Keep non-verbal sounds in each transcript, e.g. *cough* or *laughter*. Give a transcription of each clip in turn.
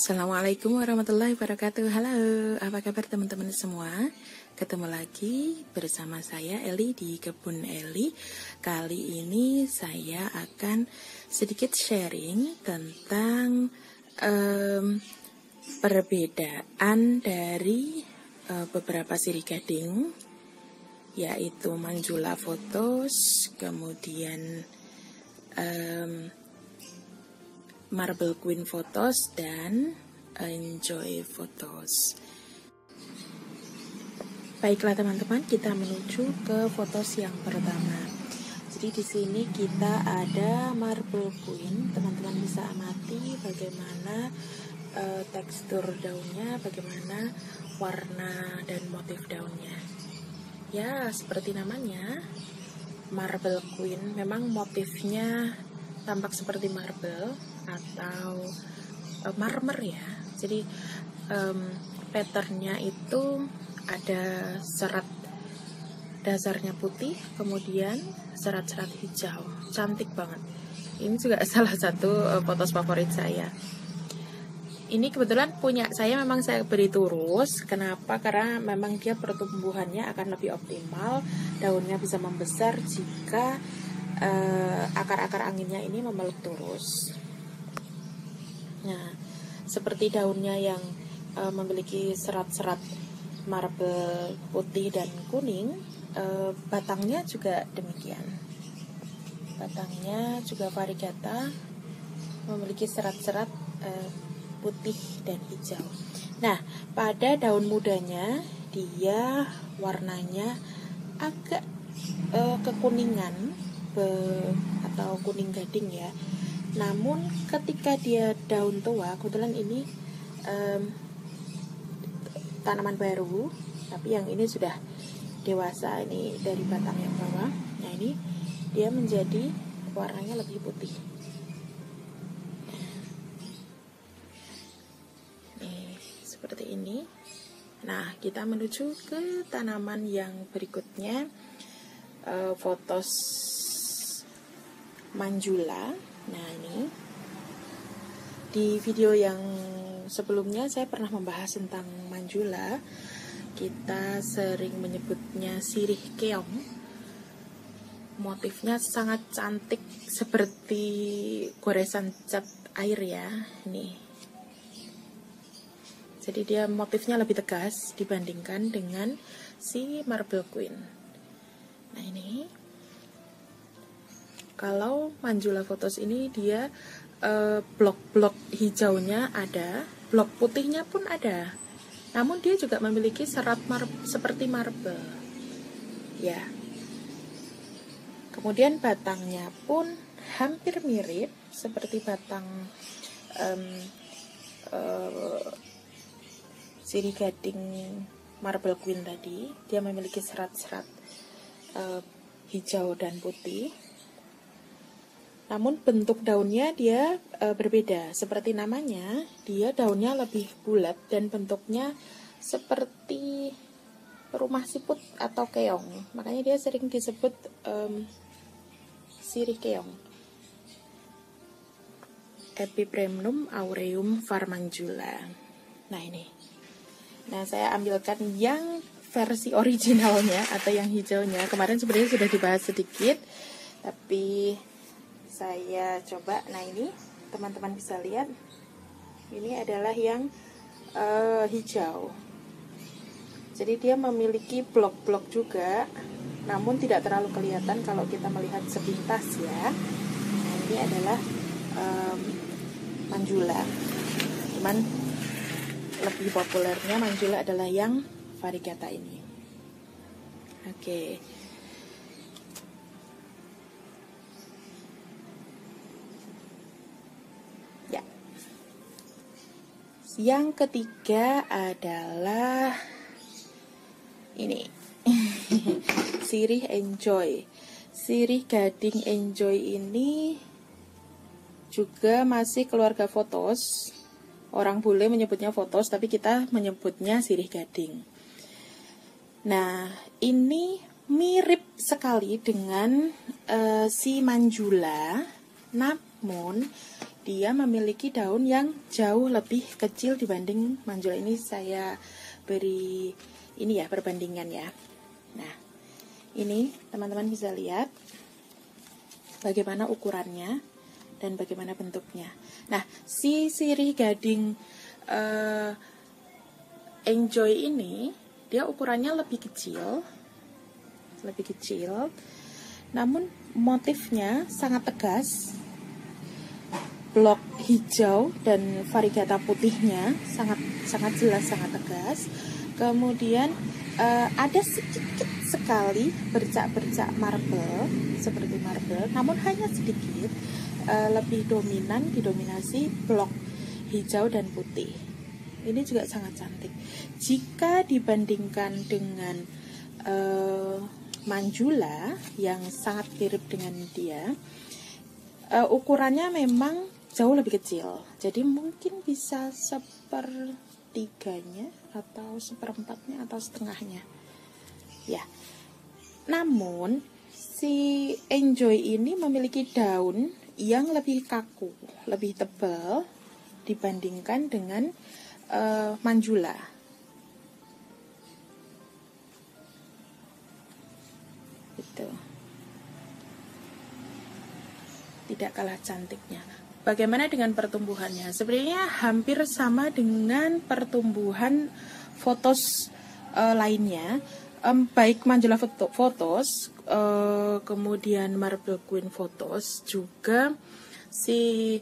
Assalamualaikum warahmatullahi wabarakatuh Halo, apa kabar teman-teman semua? Ketemu lagi bersama saya Eli di Kebun Eli Kali ini saya akan sedikit sharing tentang um, Perbedaan dari uh, beberapa siri gading Yaitu Manjula Photos Kemudian um, Marble Queen Photos dan Enjoy Photos. Baiklah teman-teman, kita menuju ke fotos yang pertama. Jadi di sini kita ada Marble Queen. Teman-teman bisa amati bagaimana uh, tekstur daunnya, bagaimana warna dan motif daunnya. Ya, seperti namanya, Marble Queen memang motifnya tampak seperti marble atau uh, marmer ya. Jadi um, patternnya itu ada serat dasarnya putih, kemudian serat-serat hijau, cantik banget. Ini juga *laughs* salah satu uh, fotos favorit saya. Ini kebetulan punya saya memang saya beri turus. Kenapa? Karena memang dia pertumbuhannya akan lebih optimal, daunnya bisa membesar jika uh, akar-akar anginnya ini memeluk turus. Nah, seperti daunnya yang uh, memiliki serat-serat marble putih dan kuning, uh, batangnya juga demikian. Batangnya juga variegata memiliki serat-serat uh, putih dan hijau. Nah, pada daun mudanya dia warnanya agak uh, kekuningan be, atau kuning gading ya namun ketika dia daun tua, kebetulan ini um, tanaman baru, tapi yang ini sudah dewasa ini dari batang yang bawah. Nah ini dia menjadi warnanya lebih putih. Nih, seperti ini. Nah, kita menuju ke tanaman yang berikutnya, uh, fotos manjula Nah ini di video yang sebelumnya saya pernah membahas tentang manjula. Kita sering menyebutnya sirih keong. Motifnya sangat cantik seperti goresan cat air ya. Nih. Jadi dia motifnya lebih tegas dibandingkan dengan si marble queen. Nah ini kalau Manjula Photos ini dia eh, blok-blok hijaunya ada, blok putihnya pun ada. Namun dia juga memiliki serat mar seperti marble. Ya. Kemudian batangnya pun hampir mirip seperti batang um, uh, siri gading marble queen tadi. Dia memiliki serat-serat uh, hijau dan putih. Namun bentuk daunnya dia e, berbeda. Seperti namanya, dia daunnya lebih bulat dan bentuknya seperti rumah siput atau keong. Makanya dia sering disebut um, sirih keong. Epipremnum aureum farmanjula. Nah ini. Nah saya ambilkan yang versi originalnya atau yang hijaunya. Kemarin sebenarnya sudah dibahas sedikit, tapi saya coba. Nah ini teman-teman bisa lihat. Ini adalah yang uh, hijau. Jadi dia memiliki blok-blok juga. Namun tidak terlalu kelihatan kalau kita melihat sepintas ya. Nah ini adalah um, manjula. Cuman lebih populernya manjula adalah yang variegata ini. Oke. okay. Yang ketiga adalah ini. *laughs* Sirih Enjoy. Sirih Gading Enjoy ini juga masih keluarga fotos. Orang bule menyebutnya fotos, tapi kita menyebutnya sirih gading. Nah, ini mirip sekali dengan uh, si Manjula, namun dia memiliki daun yang jauh lebih kecil dibanding manjula ini saya beri ini ya perbandingan ya. Nah, ini teman-teman bisa lihat bagaimana ukurannya dan bagaimana bentuknya. Nah, si sirih gading uh, enjoy ini dia ukurannya lebih kecil, lebih kecil, namun motifnya sangat tegas blok hijau dan varigata putihnya sangat sangat jelas sangat tegas. Kemudian uh, ada sedikit sekali bercak-bercak marble seperti marble namun hanya sedikit uh, lebih dominan didominasi blok hijau dan putih. Ini juga sangat cantik. Jika dibandingkan dengan uh, manjula yang sangat mirip dengan dia uh, ukurannya memang jauh lebih kecil. Jadi mungkin bisa sepertiganya atau seperempatnya atau setengahnya. Ya. Namun si enjoy ini memiliki daun yang lebih kaku lebih tebal dibandingkan dengan uh, manjula. Itu. Tidak kalah cantiknya Bagaimana dengan pertumbuhannya? Sebenarnya hampir sama dengan pertumbuhan fotos uh, lainnya. Um, baik Manjula foto, Fotos, uh, kemudian Marble Queen Fotos, juga si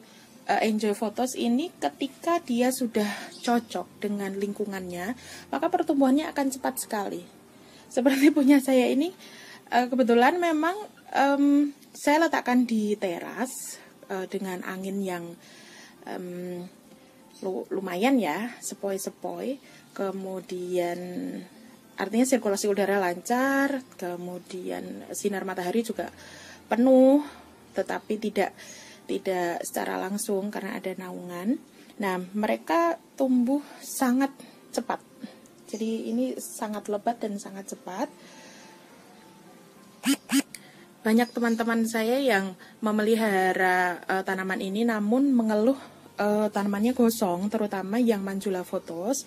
uh, Enjoy Fotos ini ketika dia sudah cocok dengan lingkungannya, maka pertumbuhannya akan cepat sekali. Seperti *laughs* punya saya ini, uh, kebetulan memang um, saya letakkan di teras uh, dengan angin yang um, lumayan ya, sepoi-sepoi. Kemudian artinya sirkulasi udara lancar, kemudian sinar matahari juga penuh, tetapi tidak tidak secara langsung karena ada naungan. Nah, mereka tumbuh sangat cepat. Jadi ini sangat lebat dan sangat cepat banyak teman-teman saya yang memelihara uh, tanaman ini namun mengeluh uh, tanamannya gosong terutama yang Manjula Photos.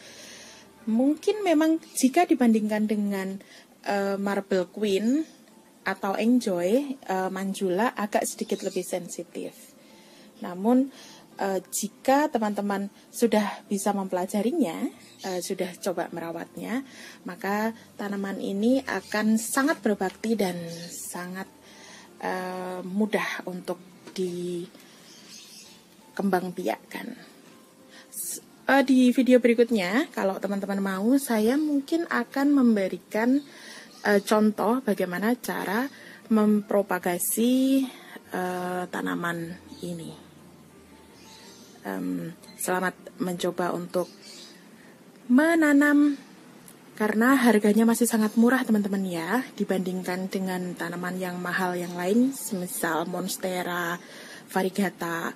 Mungkin memang jika dibandingkan dengan uh, Marble Queen atau Enjoy uh, Manjula agak sedikit lebih sensitif. Namun uh, jika teman-teman sudah bisa mempelajarinya uh, sudah coba merawatnya maka tanaman ini akan sangat berbakti dan sangat uh, mudah untuk dikembang biakkan. Uh, di video berikutnya, kalau teman-teman mau, saya mungkin akan memberikan uh, contoh bagaimana cara mempropagasi uh, tanaman ini. Um, selamat mencoba untuk menanam karena harganya masih sangat murah teman-teman ya dibandingkan dengan tanaman yang mahal yang lain semisal monstera, variegata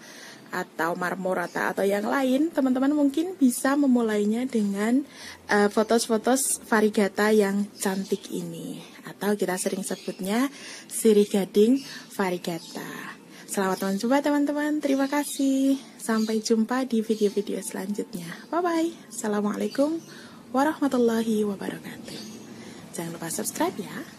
atau marmorata atau yang lain teman-teman mungkin bisa memulainya dengan uh, fotos-fotos variegata yang cantik ini atau kita sering sebutnya sirih gading variegata. Selamat mencoba teman-teman. Terima kasih. Sampai jumpa di video-video selanjutnya. Bye bye. Assalamualaikum warahmatullahi wabarakatuh. Jangan lupa subscribe ya.